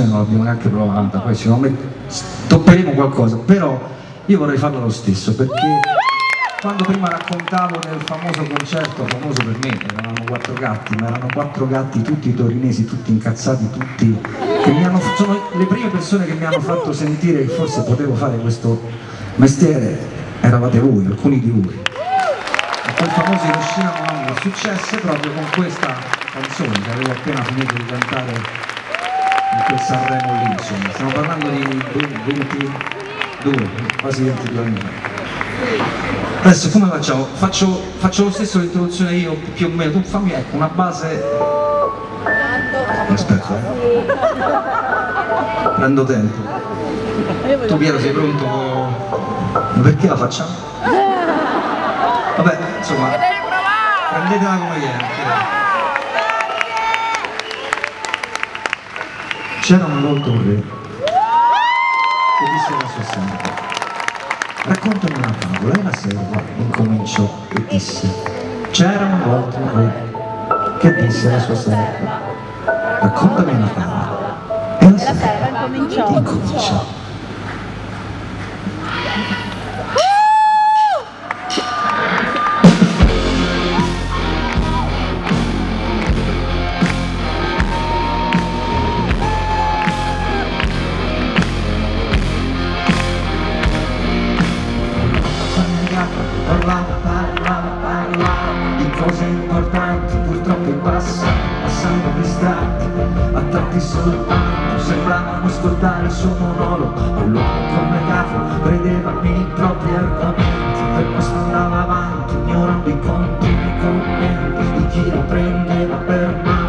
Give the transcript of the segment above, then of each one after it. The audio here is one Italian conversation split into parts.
non l'abbiamo neanche provata, poi me topperemo qualcosa, però io vorrei farlo lo stesso perché quando prima raccontavo nel famoso concerto, famoso per me, eravamo quattro gatti, ma erano quattro gatti tutti torinesi, tutti incazzati, tutti che mi hanno, sono le prime persone che mi hanno fatto sentire che forse potevo fare questo mestiere, eravate voi, alcuni di voi. E quel famoso Hiroshima Mon successe proprio con questa canzone che avevo appena finito di cantare in quel Sanremo lì, insomma. Stiamo parlando di 22, quasi 22 anni Adesso come facciamo? Faccio, faccio lo stesso l'introduzione io più o meno, tu fammi ecco una base. Aspetta, eh. Prendo tempo. Tu Piero sei pronto? Ma perché la facciamo? Vabbè, insomma, prendetela come viene. C'era un re che disse alla sua serva, raccontami una favola, e la serva incominciò e disse, c'era una volta un re che disse alla sua serva, raccontami una favola, e la serva incominciò. Soltanto sembravano ascoltare il suo monologo e l'uomo col megafono prendeva i propri argomenti per questo andava avanti ignorando i continui commenti di chi lo prendeva per matto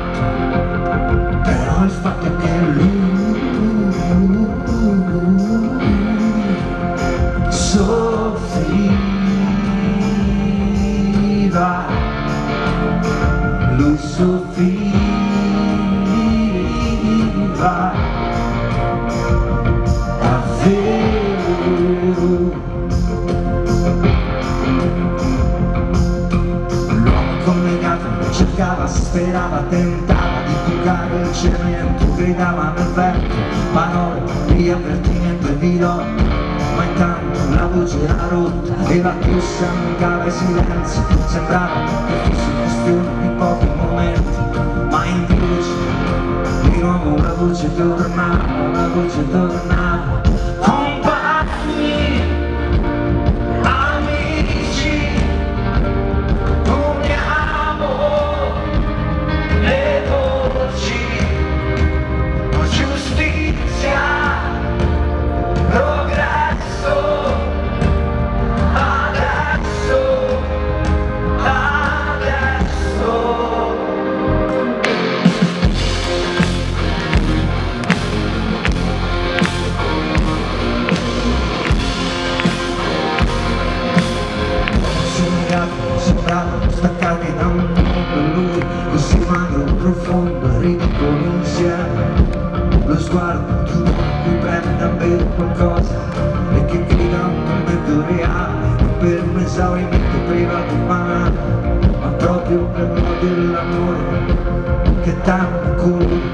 soffriva lui soffriva. Cercava, sperava, tentava di bucare il cemento, gridava nel vento, parole di avvertimento e di lotta, voce era rotta e la chiusa negava i silenzi, sembrava che fosse questione di pochi momenti, ma invece di nuovo la voce tornava, la voce tornava, esaurimento privato umano ma proprio per lo dell'amore che tanto colore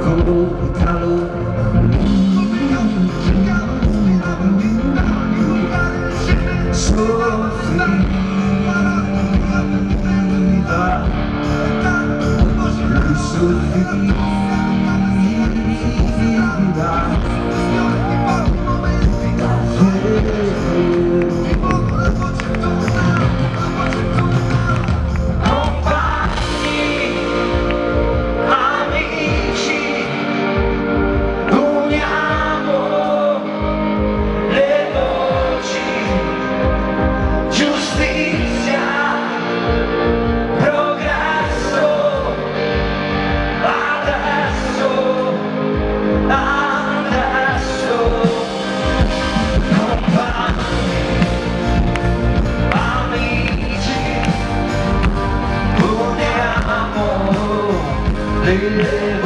calore lady